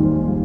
you.